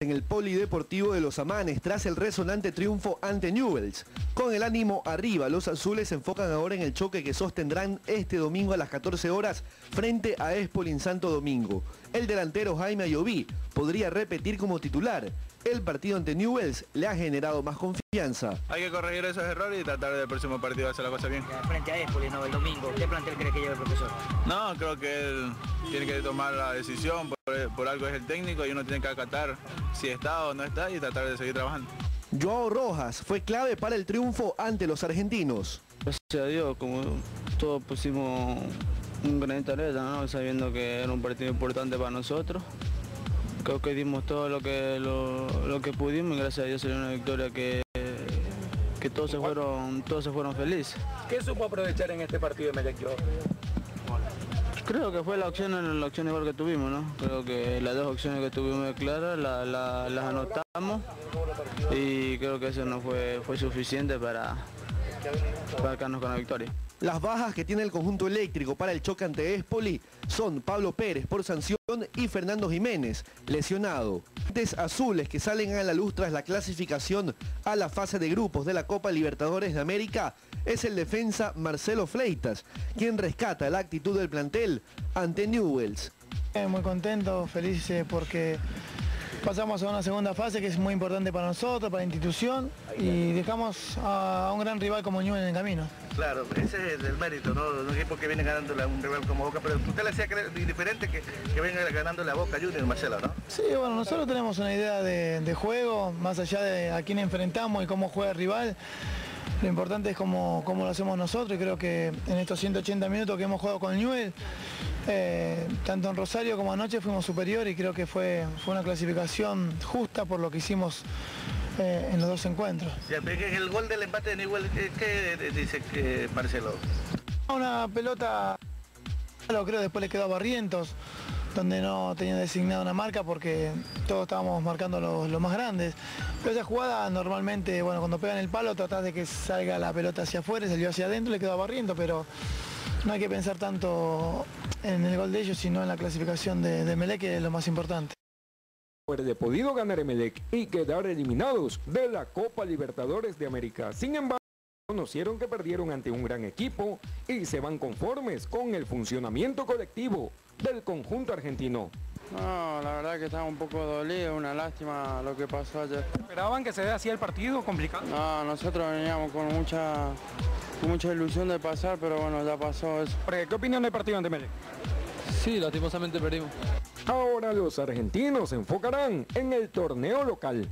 en el Polideportivo de los Amanes tras el resonante triunfo ante Newells. Con el ánimo arriba, los azules se enfocan ahora en el choque que sostendrán este domingo a las 14 horas frente a Espoli en Santo Domingo. El delantero Jaime Ayoví podría repetir como titular. El partido ante Newells le ha generado más confianza. Hay que corregir esos errores y tratar del próximo partido hacer la cosa bien. Frente a Espoli, no, el domingo. ¿Qué plantel cree que lleva el profesor? No, creo que él tiene que tomar la decisión, por, por algo es el técnico y uno tiene que acatar si está o no está y tratar de seguir trabajando. Joao Rojas fue clave para el triunfo ante los argentinos. Gracias a Dios, como todos pusimos un granito de arena, ¿no? sabiendo que era un partido importante para nosotros. Creo que dimos todo lo que, lo, lo que pudimos y gracias a Dios salió una victoria que, que todos, se fueron, todos se fueron felices. ¿Qué supo aprovechar en este partido de Melec Creo que fue la opción, la opción igual que tuvimos, ¿no? Creo que las dos opciones que tuvimos claras la, la, las anotamos y creo que eso no fue, fue suficiente para, para quedarnos con la victoria. Las bajas que tiene el conjunto eléctrico para el choque ante Espoli son Pablo Pérez por sanción y Fernando Jiménez, lesionado. azules que salen a la luz tras la clasificación a la fase de grupos de la Copa Libertadores de América es el defensa Marcelo Fleitas, quien rescata la actitud del plantel ante Newells. Muy contento, feliz porque pasamos a una segunda fase que es muy importante para nosotros, para la institución y dejamos a un gran rival como Newell en el camino. Claro, ese es el mérito, ¿no? Un equipo que viene ganando a un rival como Boca, pero usted le hacía diferente que, que venga ganando la Boca Junior, Marcelo, ¿no? Sí, bueno, nosotros tenemos una idea de, de juego, más allá de a quién enfrentamos y cómo juega el rival. Lo importante es cómo, cómo, lo hacemos nosotros y creo que en estos 180 minutos que hemos jugado con Newell, eh, tanto en Rosario como anoche fuimos superior y creo que fue, fue una clasificación justa por lo que hicimos eh, en los dos encuentros. el gol del empate de Newell, ¿qué, dice que Marcelo? Una pelota, lo creo después le quedó a Barrientos donde no tenía designada una marca porque todos estábamos marcando los, más grandes. Pero esa jugada normalmente, bueno, cuando pegan el palo tratás de que salga la pelota hacia afuera, salió hacia adentro, le quedó barriendo, pero no hay que pensar tanto en el gol de ellos, sino en la clasificación de, de Melec, que es lo más importante. De podido ganar Emelec y quedar eliminados de la Copa Libertadores de América. Sin embargo, conocieron que perdieron ante un gran equipo y se van conformes con el funcionamiento colectivo del conjunto argentino. No, la verdad que estaba un poco dolido, una lástima lo que pasó ayer. ¿Esperaban que se dé así el partido complicado? No, nosotros veníamos con mucha, mucha ilusión de pasar, pero bueno, ya pasó eso. ¿Qué opinión del partido ante Melec? Sí, lastimosamente perdimos. Ahora los argentinos se enfocarán en el torneo local.